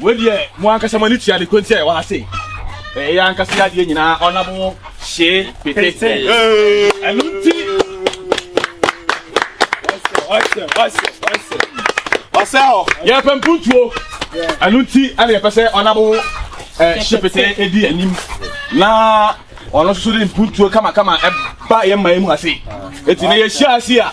wedeɛ mo ankasa mo ani tua de konti a ɛwɔ ha sei ɛyɛ ankasa yɛ adeɛ nyinaa ɔnabo hyee pete ɛno nti ɔsɛ hɔ yɛpɛ mpuntuo ɛno nti ɛne yɛpɛ sɛ ɔnabo hye pete ɛdi anim na ɔno nso de mpuntuo kamakama ɛba yɛ mma yɛ mu ase ɛti na yɛhyia ase a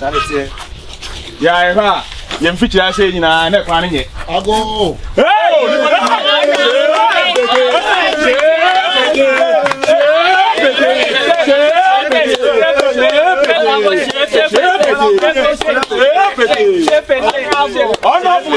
saa na ɛteɛ yɛ a ɛhɔ a yɛn mfikyiri asɛe nyinaa na ɛkwan no nyɛ ago Honorable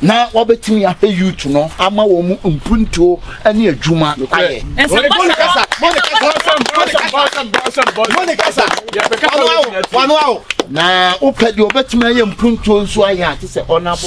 na wɔbɛtumi ahwɛ youth no ama wɔn mu mpuntuo ne adwuma ayɛ. na wopɛ deɛ wɔbɛtumi ayɛ mpuntuo nso ayɛ ate sɛ ɔnabo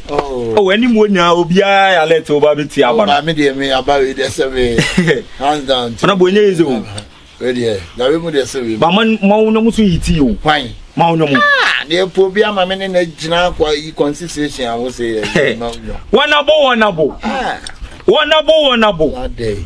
Oh, oh anim wonya obiara yɛ alert wo ba bɛti aba no. Maame deɛ me aba wei deɛ sɛ me hands down. Ɔna bɔ ɛnyɛ yɛdze o. Wei deɛ dabe mu deɛ sɛ wei. Ba ma ma wo nyɔmo so yi ti o. Hwan? Ma wo nyɔmo. Ah, deɛ po bi ama me ne na gyina akɔ yi consideration a wose yɛ ma wo nyɔmo. Wɔn abo wɔn abo. Ah. Wɔn abo wɔn abo. Adɛ.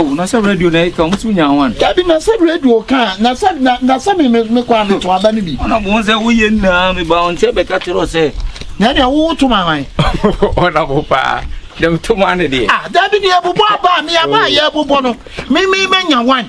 Oh, na sɛ radio na ɛka ɔmo so nya ho an. Dabi na sɛ radio ka a na sɛ na na sɛ me me kɔ ano to aba no bi. Ɔna mo sɛ woyɛ nyinaa me ba wɔn sɛ bɛka kyerɛ sɛ. Na ɛna wo to ma hwan. Ɔna mo paa dɛm to ma ne deɛ. Ah dabi ne ɛbobɔ aba a me aba a yɛ ɛbobɔ no me me mɛ nya wan.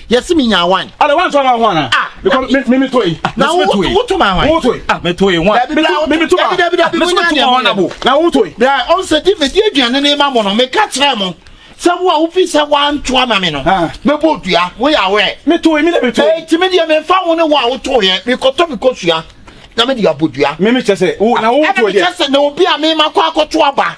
Yɛsi mi nya awan. Ada wa ntɔ ma ho ana. Ah, because mi mi to yi. Na wo wo to ma awan. Wo to yi. Ah, mi to yi wa. Dabi bla wo. Mi mi to ma. Dabi dabi dabi. Mi mi to ma ho na bo. Na wo to yi. Bla on se di me di aduane ne ma mo no. Me ka kyerɛ mo. Sɛ wo a wo fi sɛ wa nto ama me no. Ah. Me bo dua. Wo ya we. Mi to yi mi de mi to. Eh, ti mi di me fa wo ne wo a wo to ye. Mi ko to mi ko sua. Na me di abodua. Mi mi kyɛ sɛ wo na wo to ye. Mi kyɛ sɛ na obi a me ma kɔ akɔto aba.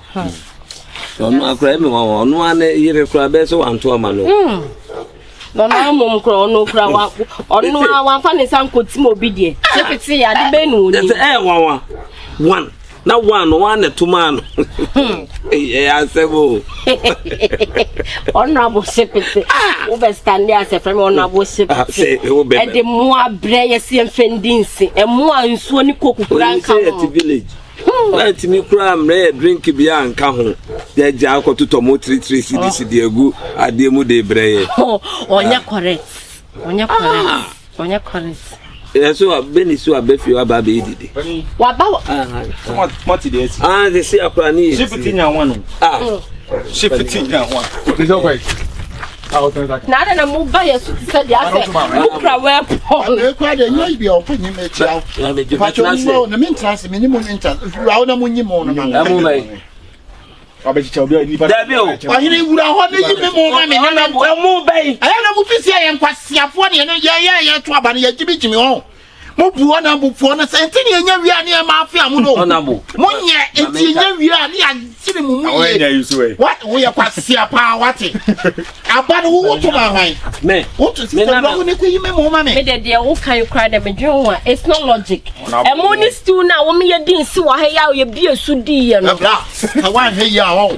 ɔno akora ɛmi wɔn wɔn ɔno ano yere kora bɛyɛ sɛ wɔn ato ama no. nana hmm. mmom kora ɔno kora wa ɔno a wafa ne nsa nkoti mu obi deɛ tepete yɛ ade bɛyɛ na wɔn ni. ɛsɛ ɛyɛ nwanwa wan na wan no wan na to maa no hmm. ɛyɛ asɛm o. ɔnrabo sepete ah! wobɛ stande asɛ fɛn mi ɔnrabo sepete ɛde mmoa brɛ yɛ si mfɛn di nsi mmoa nsuo ne koku kura nka ho. Wantumi koraa mmerɛ yɛ drink biara nka ho na agya akɔtotɔ mo tiritiri cedis de agu adeɛ mu de brɛ yɛ. ɔnyɛ ah. correct ɔnyɛ correct ah. ɔnyɛ correct. yɛsɛ wa bɛni so wa bɛfie wa ba bɛyi didi. waba wa. mɔti de esi. aa de si akora ne yɛ si. sipiti nya wa no. sipiti nya wa. na adɛ na moba yɛ so te sɛ deɛ asɛ mokura wɛpɔn wabɛkyekyɛ obi a nipa dabi o ɔhene wura hɔ ne yi mi mu ma mi ne na bu ɛmu bɛyi ɛyɛ na mu fi si yɛ nkwasiafoɔ ne yɛn yɛ yɛ yɛ to aba ne yɛ gyimi gyimi hɔ mo bu ɔnabo poɔ no sɛ nti ne ɛnya wie a ne ɛma afe a mo no monyɛ nti ɛnya wie a ne yɛakyere mo mu yie woyɛ kwasea paa wate aba no wowo to ma hwan woto sisɛ brɔho ne kɔyi me mo ma me medɛ deɛ wokan kora dɛ medwene ho a it's not logic ɛmo ne stew no a wɔmeyɛ din si wɔ ha yɛ a yɛbie so diiɛ no woanhwɛ yi a ɔwo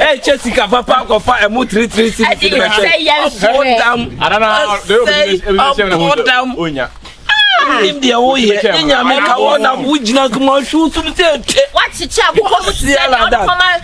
ɛkyɛ sika papa kɔfa ɛmu tiritiri sisi de bɛkyɛ ɔbɔdam ɔbɔdam nim deɛ woyɛ ne nyame ka wɔnam wogyina kuma hwe wo som sɛ ɛtwe woakyekyɛ akokɔ mu sɛ